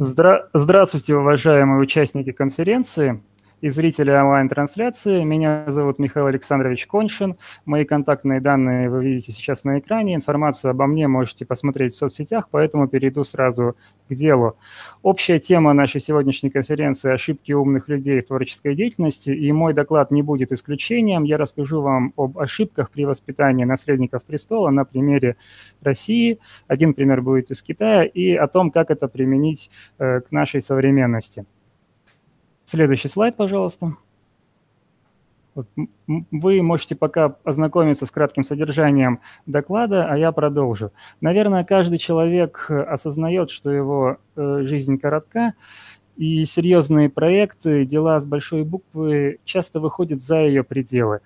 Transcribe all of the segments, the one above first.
Здра здравствуйте, уважаемые участники конференции и зрители онлайн-трансляции. Меня зовут Михаил Александрович Коншин. Мои контактные данные вы видите сейчас на экране. Информацию обо мне можете посмотреть в соцсетях, поэтому перейду сразу к делу. Общая тема нашей сегодняшней конференции – ошибки умных людей в творческой деятельности, и мой доклад не будет исключением. Я расскажу вам об ошибках при воспитании наследников престола на примере России. Один пример будет из Китая, и о том, как это применить э, к нашей современности. Следующий слайд, пожалуйста. Вы можете пока ознакомиться с кратким содержанием доклада, а я продолжу. Наверное, каждый человек осознает, что его э, жизнь коротка, и серьезные проекты, дела с большой буквы часто выходят за ее пределы.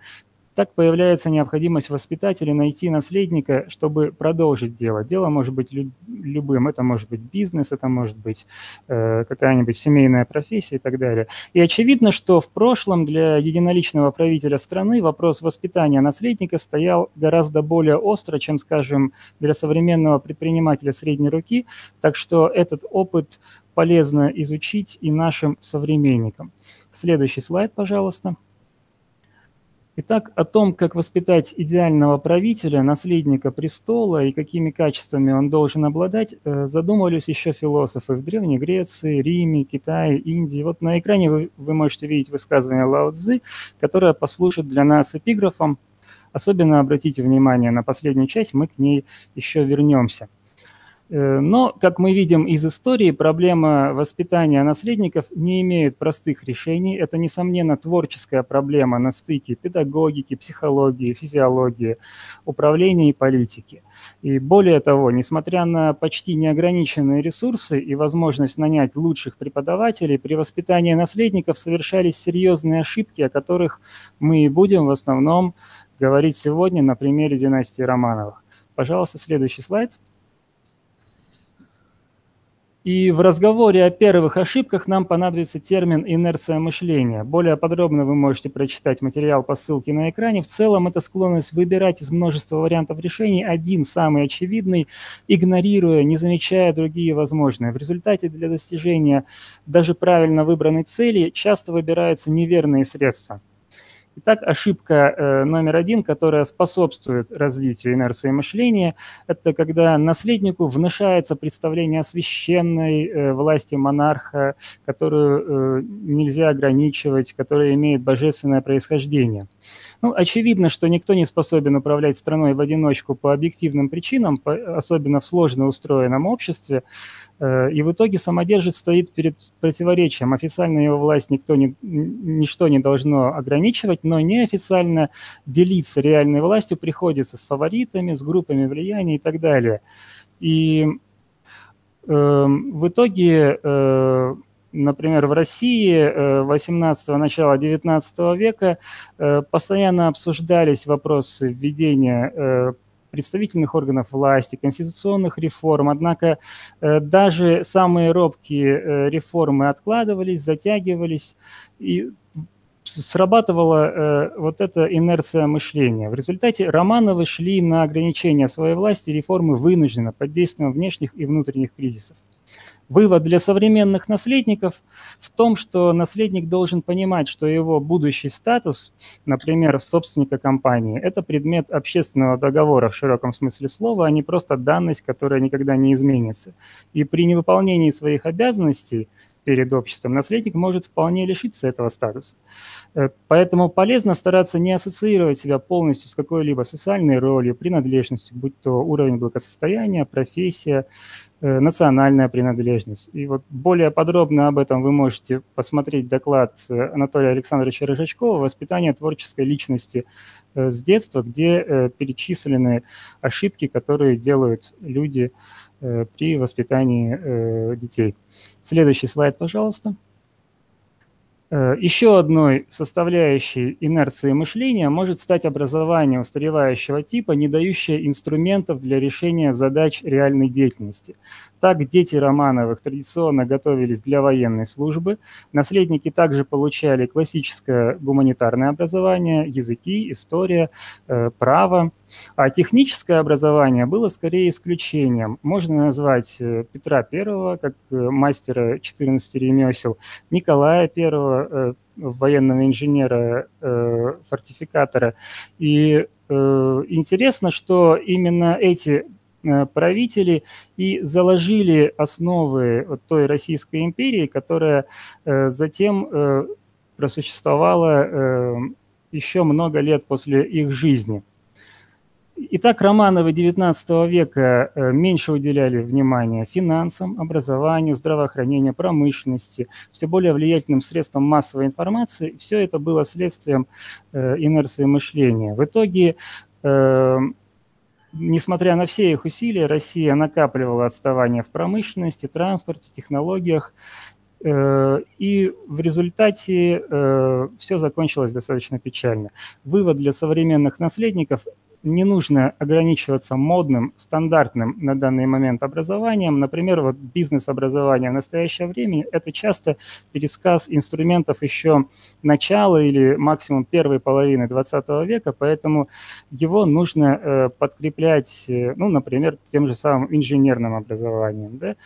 Так появляется необходимость воспитателя найти наследника, чтобы продолжить дело. Дело может быть любым. Это может быть бизнес, это может быть э, какая-нибудь семейная профессия и так далее. И очевидно, что в прошлом для единоличного правителя страны вопрос воспитания наследника стоял гораздо более остро, чем, скажем, для современного предпринимателя средней руки. Так что этот опыт полезно изучить и нашим современникам. Следующий слайд, пожалуйста. Итак, о том, как воспитать идеального правителя, наследника престола и какими качествами он должен обладать, э, задумывались еще философы в Древней Греции, Риме, Китае, Индии. Вот на экране вы, вы можете видеть высказывание Лао Цзы, которое послужит для нас эпиграфом. Особенно обратите внимание на последнюю часть, мы к ней еще вернемся – но, как мы видим из истории, проблема воспитания наследников не имеет простых решений. Это, несомненно, творческая проблема на стыке педагогики, психологии, физиологии, управления и политики. И более того, несмотря на почти неограниченные ресурсы и возможность нанять лучших преподавателей, при воспитании наследников совершались серьезные ошибки, о которых мы и будем в основном говорить сегодня на примере династии Романовых. Пожалуйста, следующий слайд. И в разговоре о первых ошибках нам понадобится термин «инерция мышления». Более подробно вы можете прочитать материал по ссылке на экране. В целом это склонность выбирать из множества вариантов решений один, самый очевидный, игнорируя, не замечая другие возможные. В результате для достижения даже правильно выбранной цели часто выбираются неверные средства. Итак, ошибка э, номер один, которая способствует развитию инерции мышления, это когда наследнику внушается представление о священной э, власти монарха, которую э, нельзя ограничивать, которая имеет божественное происхождение. Ну, очевидно, что никто не способен управлять страной в одиночку по объективным причинам, по, особенно в сложно устроенном обществе. Э, и в итоге самодержец стоит перед противоречием. Официально его власть никто не, ничто не должно ограничивать, но неофициально делиться реальной властью приходится с фаворитами, с группами влияния и так далее. И э, в итоге э, например, в России 18 э, начала 19 века э, постоянно обсуждались вопросы введения э, представительных органов власти, конституционных реформ. Однако даже самые робкие реформы откладывались, затягивались, и срабатывала вот эта инерция мышления. В результате Романовы шли на ограничение своей власти, реформы вынужденно под действием внешних и внутренних кризисов. Вывод для современных наследников в том, что наследник должен понимать, что его будущий статус, например, собственника компании, это предмет общественного договора в широком смысле слова, а не просто данность, которая никогда не изменится. И при невыполнении своих обязанностей перед обществом, наследник может вполне лишиться этого статуса. Э, поэтому полезно стараться не ассоциировать себя полностью с какой-либо социальной ролью, принадлежностью, будь то уровень благосостояния, профессия, э, национальная принадлежность. И вот более подробно об этом вы можете посмотреть доклад Анатолия Александровича Рыжачкова «Воспитание творческой личности э, с детства», где перечислены ошибки, которые делают люди при воспитании детей. Следующий слайд, пожалуйста. Э, Еще одной составляющей инерции мышления может стать образование устаревающего типа, не дающее инструментов для решения задач реальной деятельности. Так, дети Романовых традиционно готовились для военной службы, наследники также получали классическое гуманитарное образование, языки, история, э, право, а техническое образование было скорее исключением. Можно назвать э, Петра I как мастера 14 ремесел, Николая I Э, военного инженера, э, фортификатора. И э, интересно, что именно эти правители и заложили основы той Российской империи, которая затем просуществовала еще много лет после их жизни. Итак, Романовы XIX века э, меньше уделяли внимания финансам, образованию, здравоохранению, промышленности, все более влиятельным средствам массовой информации. Все это было следствием э, инерции мышления. В итоге э, несмотря на все их усилия, Россия накапливала отставание в промышленности, транспорте, технологиях, и в результате все закончилось достаточно печально. Вывод для современных наследников не нужно ограничиваться модным, стандартным на данный момент образованием. Например, вот бизнес-образование в настоящее время – это часто пересказ инструментов еще начала или максимум первой половины 20 века, поэтому его нужно э, подкреплять, э, ну, например, тем же самым инженерным образованием, да?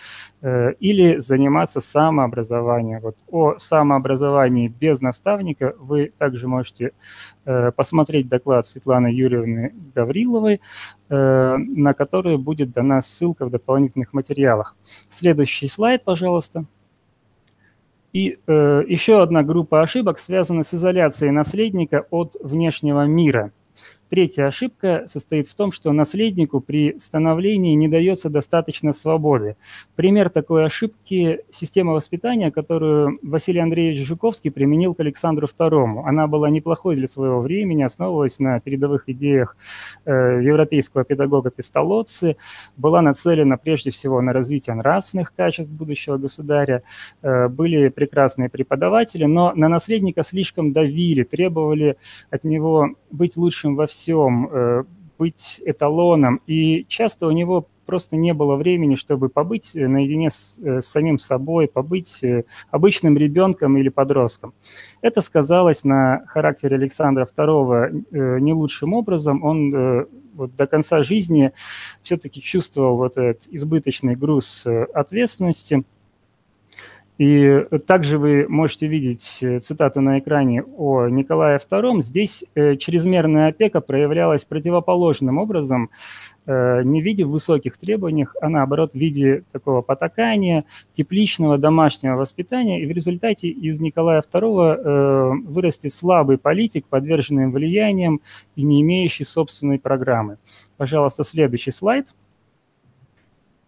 э, или заниматься самообразованием. Вот о самообразовании без наставника вы также можете посмотреть доклад Светланы Юрьевны Гавриловой, э, на которую будет дана ссылка в дополнительных материалах. Следующий слайд, пожалуйста. И э, еще одна группа ошибок связана с изоляцией наследника от внешнего мира – Третья ошибка состоит в том, что наследнику при становлении не дается достаточно свободы. Пример такой ошибки – система воспитания, которую Василий Андреевич Жуковский применил к Александру II. Она была неплохой для своего времени, основывалась на передовых идеях э, европейского педагога Пестолоцци, была нацелена прежде всего на развитие нравственных качеств будущего государя. Э, были прекрасные преподаватели, но на наследника слишком давили, требовали от него быть лучшим во всем всем, э, быть эталоном. И часто у него просто не было времени, чтобы побыть э, наедине с, э, с самим собой, побыть обычным ребенком или подростком. Это сказалось на характере Александра II не лучшим образом. Он вот до конца жизни все-таки чувствовал вот этот избыточный груз ответственности – и также вы можете видеть э, цитату на экране о Николае II. Здесь э, чрезмерная опека проявлялась противоположным образом, э, не в виде высоких требований, а наоборот в виде такого потакания, тепличного домашнего воспитания. И в результате из Николая II вырастет слабый политик, подверженный влиянием и не имеющий собственной программы. Пожалуйста, следующий слайд –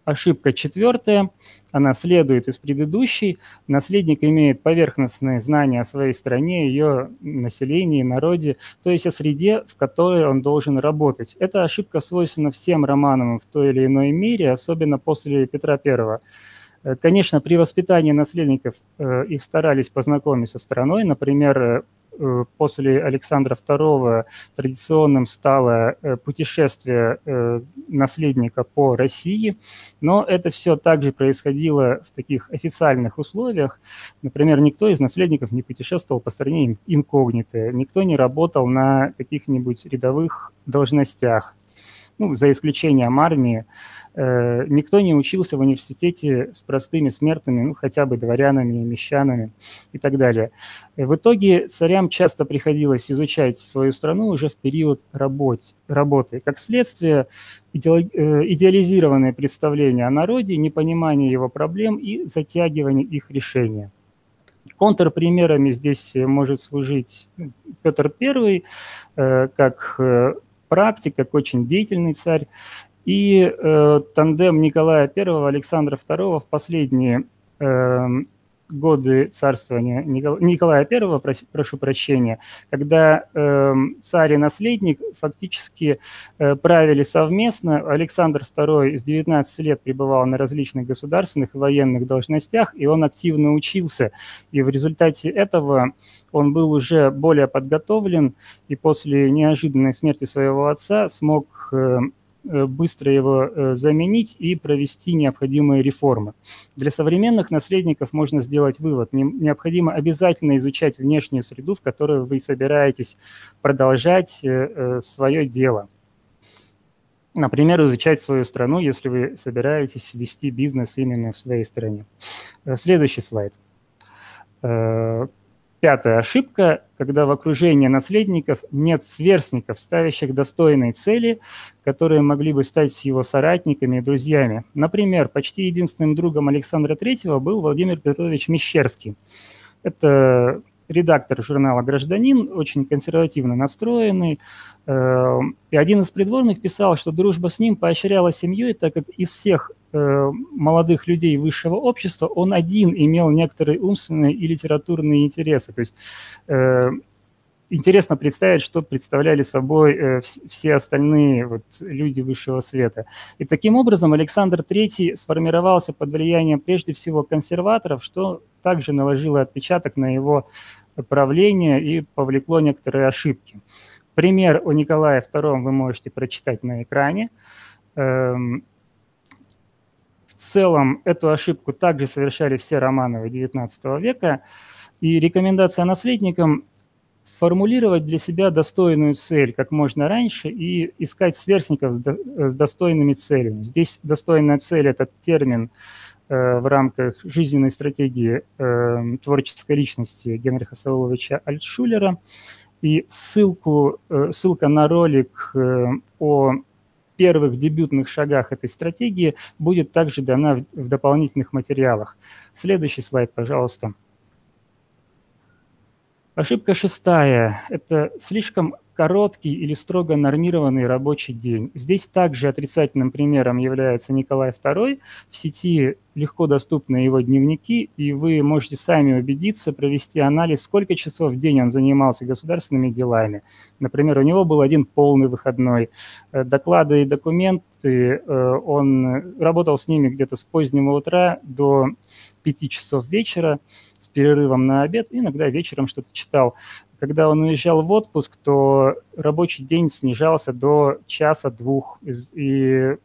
Ошибка четвертая, она следует из предыдущей. Наследник имеет поверхностные знания о своей стране, ее населении, народе, то есть о среде, в которой он должен работать. Эта ошибка свойственна всем романам в той или иной мере, особенно после Петра I. Э, конечно, при воспитании наследников э, их старались познакомить со страной. Например, Э, после Александра II традиционным стало э, путешествие э, наследника по России, но это все также происходило в таких официальных условиях. Например, никто из наследников не путешествовал по стране инкогнито, никто не работал на каких-нибудь рядовых должностях, ну, за исключением армии. Э, никто не учился в университете с простыми смертными, ну, хотя бы дворянами, мещанами и так далее. Э, в итоге царям часто приходилось изучать свою страну уже в период работ, работы. Как следствие, э, идеализированное представление о народе, непонимание его проблем и затягивание их решения. Контрпримерами здесь может служить Петр I, как практик, как очень деятельный царь, и э, тандем Николая I, Александра II в последние э, годы царствования Николая I, прошу прощения, когда э, царь и наследник фактически э, правили совместно. Александр II с 19 лет пребывал на различных государственных и военных должностях, и он активно учился. И в результате этого он был уже более подготовлен, и после неожиданной смерти своего отца смог Э, быстро его э, заменить и провести необходимые реформы. Для современных наследников можно сделать вывод. Необходимо обязательно изучать внешнюю среду, в которой вы собираетесь продолжать э, свое дело. Например, изучать свою страну, если вы собираетесь вести бизнес именно в своей стране. Следующий слайд Пятая ошибка, когда в окружении наследников нет сверстников, ставящих достойные цели, которые могли бы стать его соратниками и друзьями. Например, почти единственным другом Александра III был Владимир Петрович Мещерский. Это редактор журнала «Гражданин», очень консервативно настроенный. Э, и один из придворных писал, что дружба с ним поощряла семьей, так как из всех э, молодых людей высшего общества он один имел некоторые умственные и литературные интересы. То есть э, интересно представить, что представляли собой все остальные вот люди высшего света. И таким образом Александр III сформировался под влиянием прежде всего консерваторов, что также наложило отпечаток на его правление и повлекло некоторые ошибки. Пример о Николае II вы можете прочитать на экране. Эм, в целом эту ошибку также совершали все Романовы XIX века. И рекомендация наследникам сформулировать для себя достойную цель как можно раньше и искать сверстников с, с достойными целями. Здесь достойная цель – это термин э, в рамках жизненной стратегии э, творческой личности Генриха Сауловича Альтшулера. И ссылку, э, ссылка на ролик э, о первых дебютных шагах этой стратегии будет также дана в, в дополнительных материалах. Следующий слайд, пожалуйста. Ошибка шестая – это слишком короткий или строго нормированный рабочий день. Здесь также отрицательным примером является Николай II. В сети легко доступны его дневники, и вы можете сами убедиться, провести анализ, сколько часов в день он занимался государственными делами. Например, у него был один полный выходной. Э, доклады и документы, э, он работал с ними где-то с позднего утра до 5 часов вечера с перерывом на обед, иногда вечером что-то читал. Когда он уезжал в отпуск, то рабочий день снижался до часа-двух, и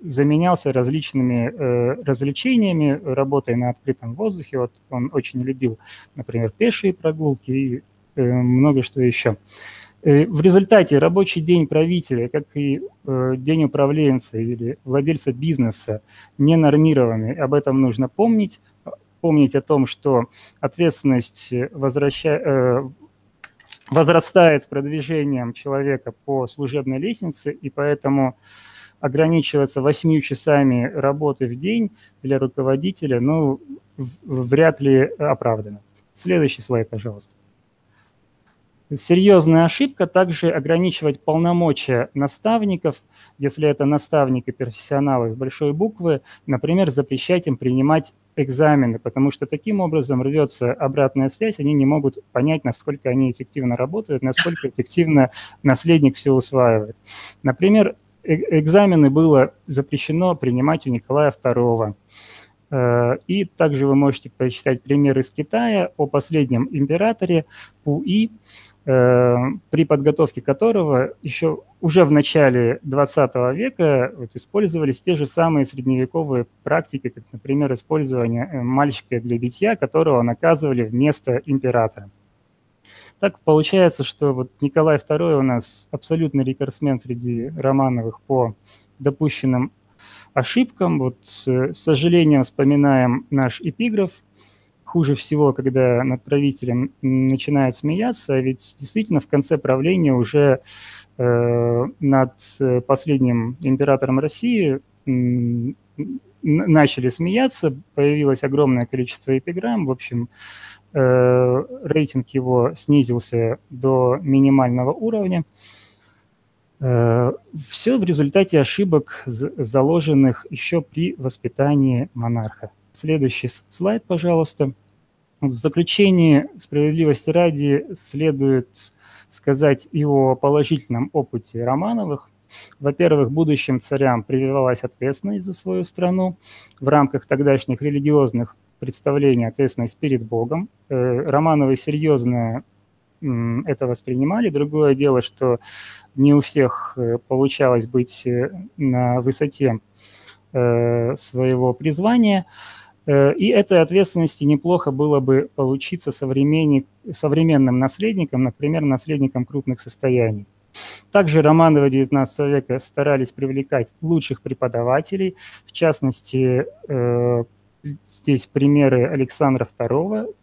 заменялся различными э, развлечениями, работой на открытом воздухе. Вот он очень любил, например, пешие прогулки и э, много что еще. Э, в результате рабочий день правителя, как и э, день управленца или владельца бизнеса, не нормированный. Об этом нужно помнить. Помнить о том, что ответственность возвраща... Э, возрастает с продвижением человека по служебной лестнице, и поэтому ограничиваться 8 часами работы в день для руководителя, ну, вряд ли оправдано. Следующий слайд, пожалуйста. Серьезная ошибка также ограничивать полномочия наставников, если это наставники профессионалы с большой буквы, например, запрещать им принимать экзамены, потому что таким образом рвется обратная связь, они не могут понять, насколько они эффективно работают, насколько эффективно наследник все усваивает. Например, э, экзамены было запрещено принимать у Николая II. Э, и также вы можете прочитать пример из Китая о последнем императоре Пуи, при подготовке которого еще уже в начале 20 века вот, использовались те же самые средневековые практики, как, например, использование э, мальчика для битья, которого наказывали вместо императора. Так получается, что вот Николай II у нас абсолютный рекордсмен среди Романовых по допущенным ошибкам. Вот с сожалением вспоминаем наш эпиграф – хуже всего, когда над правителем начинают смеяться, ведь действительно в конце правления уже э, над последним императором России э, начали смеяться, появилось огромное количество эпиграмм, в общем, э, рейтинг его снизился до минимального уровня. Э, Все в результате ошибок, заложенных еще при воспитании монарха. Следующий слайд, пожалуйста. В заключении справедливости ради следует сказать и о положительном опыте Романовых. Во-первых, будущим царям прививалась ответственность за свою страну в рамках тогдашних религиозных представлений, ответственность перед Богом. Э, Романовы серьезно это воспринимали. Другое дело, что не у всех э, получалось быть э, на высоте своего призвания. И этой ответственности неплохо было бы получиться современным наследником, например, наследником крупных состояний. Также Романовы XIX века старались привлекать лучших преподавателей, в частности, э, здесь примеры Александра II,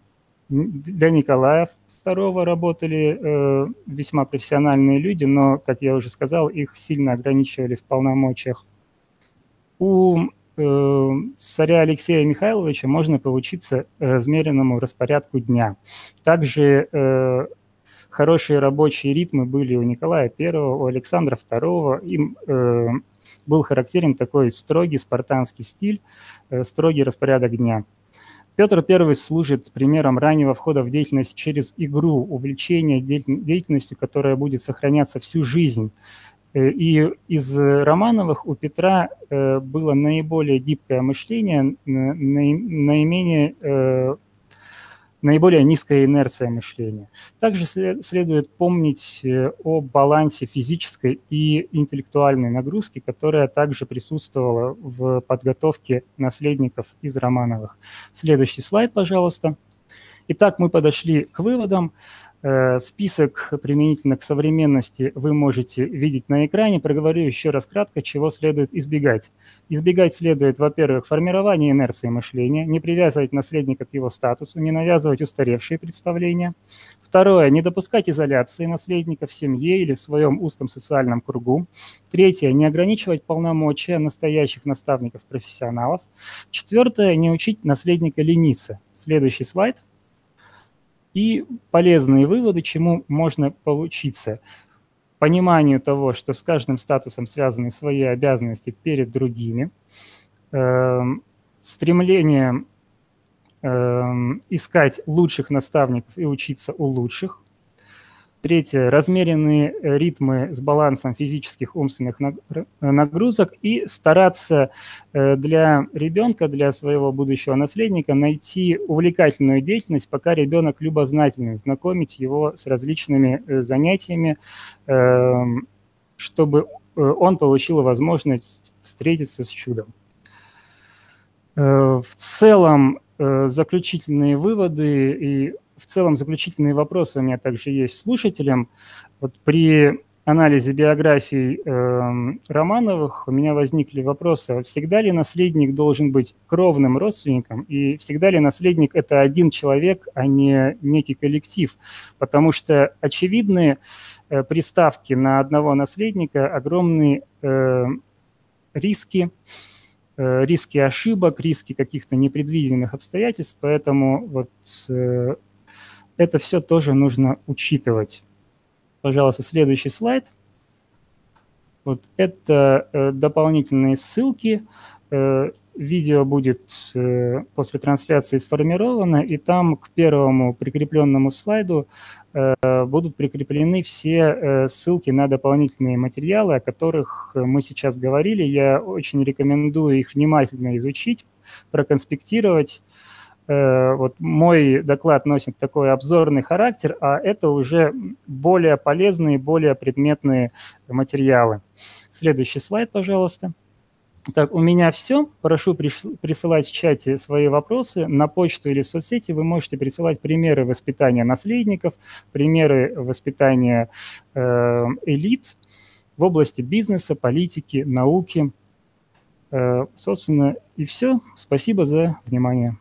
для Николая II работали э, весьма профессиональные люди, но, как я уже сказал, их сильно ограничивали в полномочиях. У э, царя Алексея Михайловича можно поучиться размеренному распорядку дня. Также э, хорошие рабочие ритмы были у Николая I, у Александра II. Им э, был характерен такой строгий спартанский стиль, строгий распорядок дня. Петр I служит примером раннего входа в деятельность через игру, увлечение деятельностью, которая будет сохраняться всю жизнь. Э, и из Романовых у Петра э, было наиболее гибкое мышление, наименее э, наиболее низкая инерция мышления. Также следует помнить э, о балансе физической и интеллектуальной нагрузки, которая также присутствовала в подготовке наследников из Романовых. Следующий слайд, пожалуйста. Итак, мы подошли к выводам. Э, список применительно к современности вы можете видеть на экране. Проговорю еще раз кратко, чего следует избегать. Избегать следует, во-первых, формирования инерции мышления, не привязывать наследника к его статусу, не навязывать устаревшие представления. Второе, не допускать изоляции наследника в семье или в своем узком социальном кругу. Третье, не ограничивать полномочия настоящих наставников-профессионалов. Четвертое, не учить наследника лениться. Следующий слайд – и полезные выводы, чему можно поучиться. Пониманию того, что с каждым статусом связаны свои обязанности перед другими, э, стремление э, искать лучших наставников и учиться у лучших, Третье – размеренные э, ритмы с балансом физических, умственных нагрузок и стараться э, для ребенка, для своего будущего наследника найти увлекательную деятельность, пока ребенок любознательный, знакомить его с различными э, занятиями, эм, чтобы он получил возможность встретиться с чудом. В целом, заключительные выводы и в целом заключительные вопросы у меня также есть слушателям. Вот при анализе биографий э, Романовых у меня возникли вопросы, вот всегда ли наследник должен быть кровным родственником, и всегда ли наследник – это один человек, а не некий коллектив? Потому что очевидные э, приставки на одного наследника, огромные э, риски, э, риски ошибок, риски каких-то непредвиденных обстоятельств, поэтому вот э, это все тоже нужно учитывать. Пожалуйста, следующий слайд. Вот это э, дополнительные ссылки. Э, видео будет э, после трансляции сформировано, и там к первому прикрепленному слайду э, будут прикреплены все э, ссылки на дополнительные материалы, о которых мы сейчас говорили. Я очень рекомендую их внимательно изучить, проконспектировать. Вот мой доклад носит такой обзорный характер, а это уже более полезные, более предметные материалы. Следующий слайд, пожалуйста. Так, у меня все. Прошу присылать в чате свои вопросы. На почту или в соцсети вы можете присылать примеры воспитания наследников, примеры воспитания э, элит в области бизнеса, политики, науки. Э, собственно, и все. Спасибо за внимание.